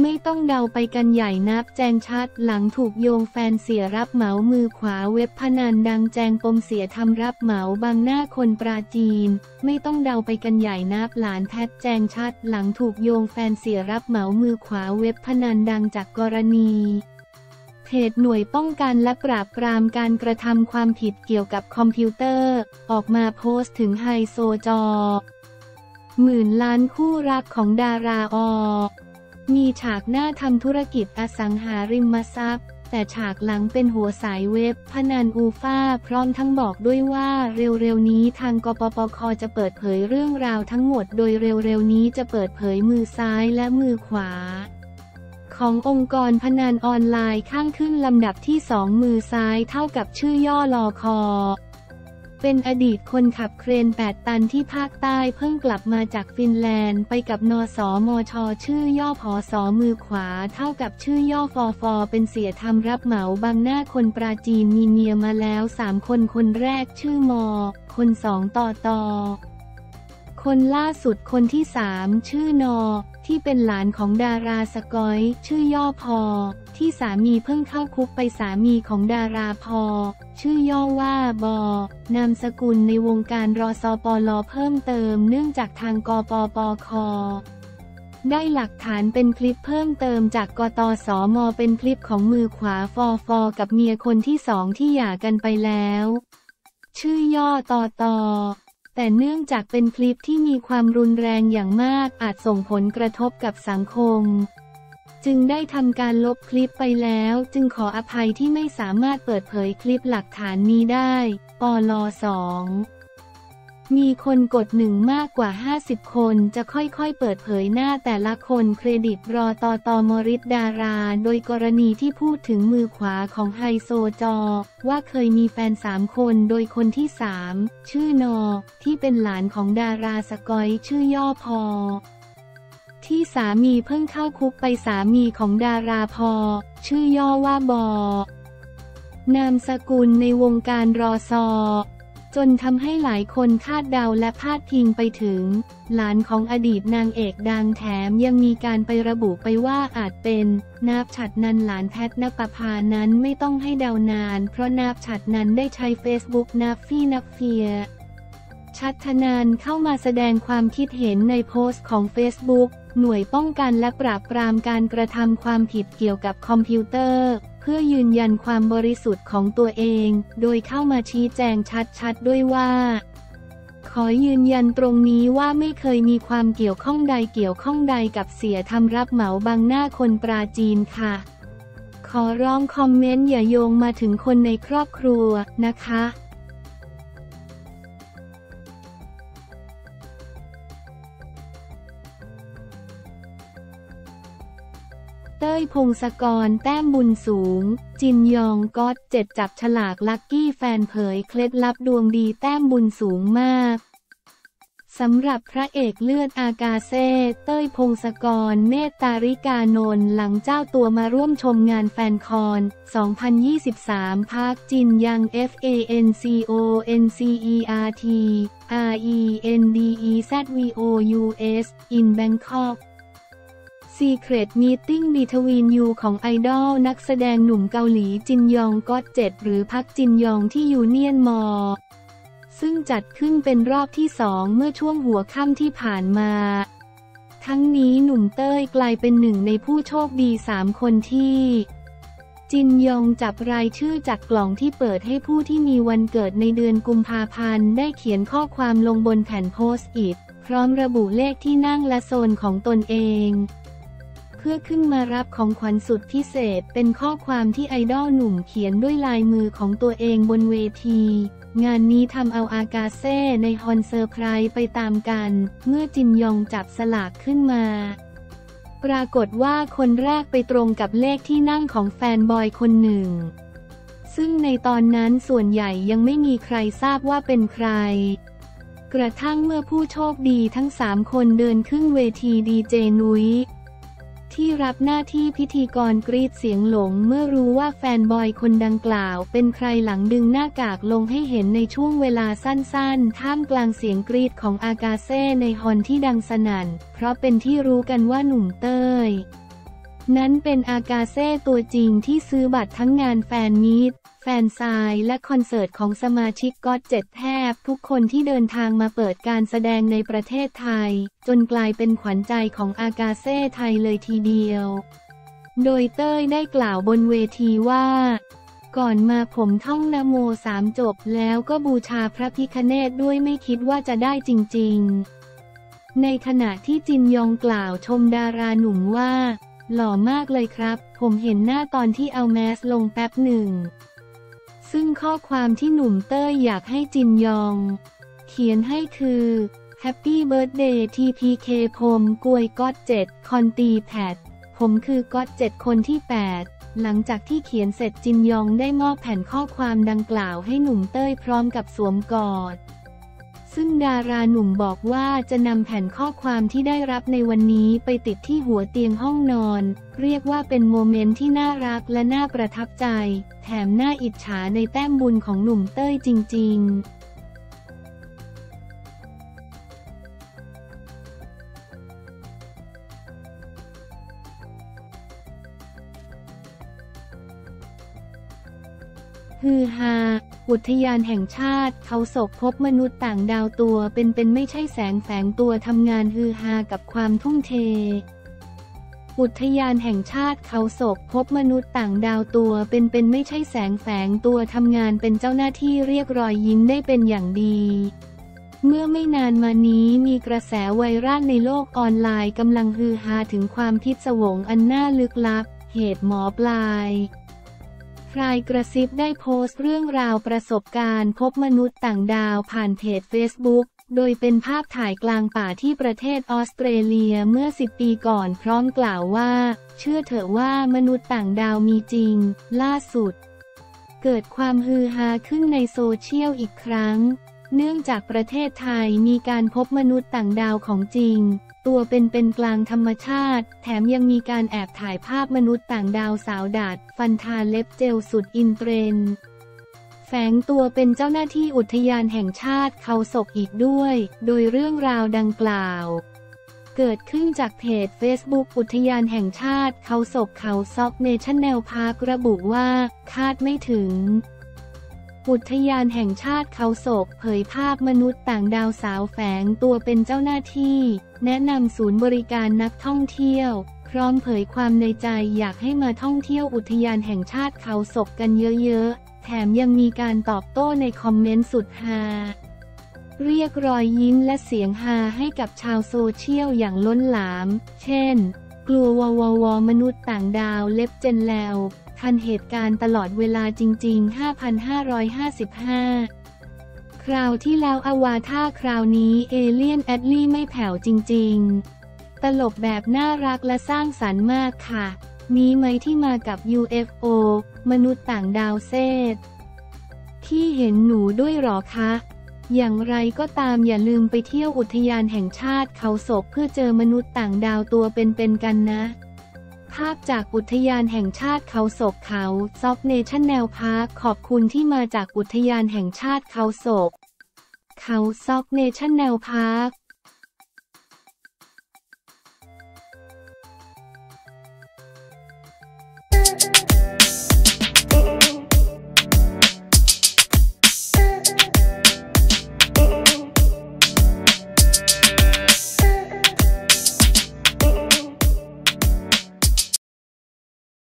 ไม่ต้องเดาไปกันใหญ่นับแจงชัดหลังถูกโยงแฟนเสียรับเหมามือขวาเว็บพนันดังแจงปมเสียทำรับเหมาบางหน้าคนปราจีน ไม่ต้องเดาไปกันใหญ่นับหลานแพทแจงชัดหลังถูกโยงแฟนเสียรับเหมามือขวาเว็บพนันดังจากกรณี เพจหน่วยป้องกันและปราบปรามการกระทำความผิดเกี่ยวกับคอมพิวเตอร์ ออกมาโพสต์ถึงไฮโซจอ หมื่นล้านคู่รักของดาราอมีฉากหน้าทำธุรกิจอสังหาริมทรัพย์ แต่ฉากหลังเป็นหัวสายเว็บ พนันอูฟาพร้อมทั้งบอกด้วยว่าเร็วๆนี้ทางกปปคจะเปิดเผยเรื่องราวทั้งหมด โดยเร็วๆนี้จะเปิดเผยมือซ้ายและมือขวา ขององค์กรพนันออนไลน์ข้างขึ้นลำดับที่สองมือซ้ายเท่ากับชื่อย่อลอคอ เป็นอดีตคนขับเครน 8 ตันที่ภาคใต้เพิ่งกลับมาจากฟินแลนด์ไปกับนสมช ชื่อย่อพอสอมือขวา เท่ากับชื่อย่อฟอฟอเป็นเสียทำรับเหมาบางหน้าคนปราจีนมีเมียมาแล้ว 3 คนคนแรกชื่อมอ คนสองต่อต่อคนล่าสุดคนที่สามชื่อนอ ที่เป็นหลานของดาราสกอย ชื่อย่อพอ ที่สามีเพิ่งเข้าคุกไปสามีของดาราพอ ชื่อย่อว่าบอนามสกุลในวงการรอซอปอลอเพิ่มเติมเนื่องจากทางกปปคได้หลักฐานเป็นคลิปเพิ่มเติมจากกตสมเป็นคลิปของมือขวาฟอฟอกับเมียคนที่สองที่หย่ากันไปแล้ว ชื่อย่อตอตอ แต่เนื่องจากเป็นคลิปที่มีความรุนแรงอย่างมากอาจส่งผลกระทบกับสังคม จึงได้ทำการลบคลิปไปแล้ว จึงขออภัยที่ไม่สามารถเปิดเผยคลิปหลักฐานนี้ได้ ปลอสอง มีคนกดหนึ่งมากกว่า 50 คนจะค่อยๆ เปิดเผยหน้าแต่ละคนเครดิตรอตอตอมริดดารา โดยกรณีที่พูดถึงมือขวาของไฮโซจอ ว่าเคยมีแฟนสามคนโดยคนที่สามชื่อนอ ที่เป็นหลานของดาราสกอยชื่อย่อพอที่สามีเพิ่งเข้าคุกไปสามีของดาราพอ ชื่อย่อว่าบอนามสกุลในวงการรอซอ จนทำให้หลายคนคาดเดาและพาดพิงไปถึง หลานของอดีตนางเอกดังแถมยังมีการไประบุไปว่าอาจเป็น นาบฉัดนันหลานแพทนปภานั้นไม่ต้องให้เดานาน เพราะนาบฉัดนันได้ใช้เฟซบุ๊กนาบฟี่นับเฟียชัดทนานเข้ามาแสดงความคิดเห็นในโพสต์ของ Facebook หน่วยป้องกันและปราบปรามการกระทำความผิดเกี่ยวกับคอมพิวเตอร์ เพื่อยืนยันความบริสุทธิ์ของตัวเอง โดยเข้ามาชี้แจงชัดๆ ด้วยว่า ขอยืนยันตรงนี้ว่าไม่เคยมีความเกี่ยวข้องใดเกี่ยวข้องใดกับเสียทำรับเหมาบางหน้าคนปราจีนค่ะ ขอร้องคอมเมนต์อย่าโยงมาถึงคนในครอบครัวนะคะ เต้ยพงศกรแต้มบุญสูง จินยอง GOT7จับฉลาก lucky fan เผยเคล็ดลับดวงดีแต้มบุญสูงมากสำหรับพระเอกเลือดอากาเซ่เต้ยพงศกรเมตตาริกานนท์หลังเจ้าตัวมาร่วมชมงาน fan con 2023พัคจินยอง F A N C O N C E R T R E N D E Z V O U S in Bangkok Secret Meeting Between You ของไอดอลนักแสดงหนุ่มเกาหลีจินยองก็อตเจ็ดหรือพักจินยองที่ยูเนียนมอ ซึ่งจัดขึ้นเป็นรอบที่สองเมื่อช่วงหัวค่ำที่ผ่านมา ทั้งนี้หนุ่มเต้ยกลายเป็นหนึ่งในผู้โชคดีสามคนที่จินยองจับรายชื่อจากกล่องที่เปิดให้ผู้ที่มีวันเกิดในเดือนกุมภาพันธ์ ได้เขียนข้อความลงบนแผ่นโพสต์อิทพร้อมระบุเลขที่นั่งและโซนของตนเอง เพื่อขึ้นมารับของขวัญสุดพิเศษ เป็นข้อความที่ไอดอลหนุ่มเขียนด้วยลายมือของตัวเองบนเวที งานนี้ทำเอาอากาเซ่ในฮอลล์เซอร์ไพรส์ไปตามกัน เมื่อจินยองจับสลากขึ้นมา ปรากฏว่าคนแรกไปตรงกับเลขที่นั่งของ fanboy คนหนึ่ง ซึ่งในตอนนั้นส่วนใหญ่ยังไม่มีใครทราบว่าเป็นใครกระทั่งเมื่อผู้โชคดีทั้งสามคนเดินขึ้นเวทีดีเจนุ้ย ที่รับหน้าที่พิธีกรกรีดเสียงหลงเมื่อรู้ว่าแฟนบอยคนดังกล่าว เป็นใครหลังดึงหน้ากากลงให้เห็นในช่วงเวลาสั้นๆ ท่ามกลางเสียงกรีดของอากาเซ่ในฮอนที่ดังสนั่น เพราะเป็นที่รู้กันว่าหนุ่มเต้ยนั้นเป็นอากาเซ่ตัวจริงที่ซื้อบัตรทั้งงานแฟนมีต แฟนซายและคอนเสิร์ตของสมาชิกก็เจ็ดแทบ ทุกคนที่เดินทางมาเปิดการแสดงในประเทศไทย จนกลายเป็นขวัญใจของอากาเซ่ไทยเลยทีเดียว โดยเต้ยได้กล่าวบนเวทีว่า ก่อนมาผมท่องนโมสามจบแล้วก็บูชาพระพิคเนตด้วยไม่คิดว่าจะได้จริง ๆ ในขณะที่จินยองกล่าวชมดาราหนุ่มว่า หล่อมากเลยครับ ผมเห็นหน้าตอนที่เอาแมสลงแป๊บหนึ่ง ซึ่งข้อความที่หนุ่มเต้ยอยากให้จินยอง เขียนให้คือ Happy Birthday TPK ผมกวยก็อดเจ็ดคอนตีแพดผมคือก็อดเจ็ดคนที่ 8 หลังจากที่เขียนเสร็จจินยองได้มอบแผ่นข้อความดังกล่าวให้หนุ่มเต้ยพร้อมกับสวมกอด ซึ่งดาราหนุ่มบอกว่าจะนำแผ่นข้อความที่ได้รับในวันนี้ไปติดที่หัวเตียงห้องนอน เรียกว่าเป็นโมเมนต์ที่น่ารักและน่าประทับใจ แถมน่าอิจฉาในแต้มบุญของหนุ่มเต้ยจริง ๆฮือฮา อุทยานแห่งชาติ เขาศกพบมนุษย์ต่างดาวตัวเป็นๆไม่ใช่แสงแฝงตัวทำงานฮือฮากับความทุ่มเท อุทยานแห่งชาติเขาศกพบมนุษย์ต่างดาวตัวเป็นๆไม่ใช่แสงแฝงตัวทำงานเป็นเจ้าหน้าที่เรียกรอยยิ้มได้เป็นอย่างดีเมื่อไม่นานมานี้มีกระแสไวรัลในโลกออนไลน์กำลังฮือฮาถึงความพิศวงอันน่าลึกลับ เหตุหมอปลาย พรายกระซิบได้โพสต์เรื่องราวประสบการณ์พบมนุษย์ต่างดาวผ่านเพจ Facebook โดยเป็นภาพถ่ายกลางป่าที่ประเทศออสเตรเลียเมื่อ 10 ปีก่อนพร้อมกล่าวว่า เชื่อเถอะว่ามนุษย์ต่างดาวมีจริง ล่าสุด เกิดความฮือฮาขึ้นในโซเชียลอีกครั้ง เนื่องจากประเทศไทยมีการพบมนุษย์ต่างดาวของจริง ตัวเป็นเป็นกลางธรรมชาติ แถมยังมีการแอบถ่ายภาพมนุษย์ต่างดาวสาวดัดฟันทาเล็บเจลสุดอินเทรนด์แฝงตัวเป็นเจ้าหน้าที่อุทยานแห่งชาติเขาศกอีกด้วย โดยเรื่องราวดังกล่าว เกิดขึ้นจากเพจ Facebook อุทยานแห่งชาติเขาศก Khao Sok National Park ระบุว่า คาดไม่ถึง อุทยานแห่งชาติเขาศกเผยภาพมนุษย์ต่างดาวสาวแฝงตัวเป็นเจ้าหน้าที่ แนะนำศูนย์บริการนักท่องเที่ยว พร้อมเผยความในใจอยากให้มาท่องเที่ยวอุทยานแห่งชาติเขาศกกันเยอะๆ แถมยังมีการตอบโต้ในคอมเมนต์สุดฮาเรียกรอยยิ้มและเสียงฮาให้กับชาวโซเชียลอย่างล้นหลาม เช่น กลัววววมนุษย์ต่างดาวเล็บเจนแล้ว ทันเหตุการณ์ตลอดเวลาจริง ๆ 5,555 คราวที่แล้วอวาท่าคราวนี้เอเลียนแอดลี่ไม่แผ่วจริง ๆ ตลกแบบน่ารักและสร้างสรรค์มากค่ะ นี้ไหมที่มากับ UFO มนุษย์ต่างดาวเซตที่เห็นหนูด้วยหรอคะอย่างไรก็ตามอย่าลืมไปเที่ยวอุทยานแห่งชาติเขาศกเพื่อเจอมนุษย์ต่างดาวตัวเป็นๆกันนะ ภาพจากอุทยานแห่งชาติเขาศกเขาสก National Park ขอบคุณที่มาจากอุทยานแห่งชาติเขาศกเขาสก National Parkうん。